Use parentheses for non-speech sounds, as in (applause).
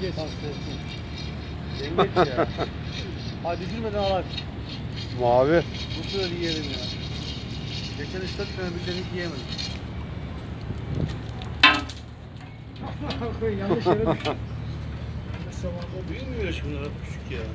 Geç. Yengeç ya. Hadi düşürmeden alak. Mavi. Bu sefer yiyelim ya. Geçen 3 4 tane birden hiç yiyemedim. Yanlış yere (laughs) düştüm. Yanlış Büyümüyor şimdi küçük ya.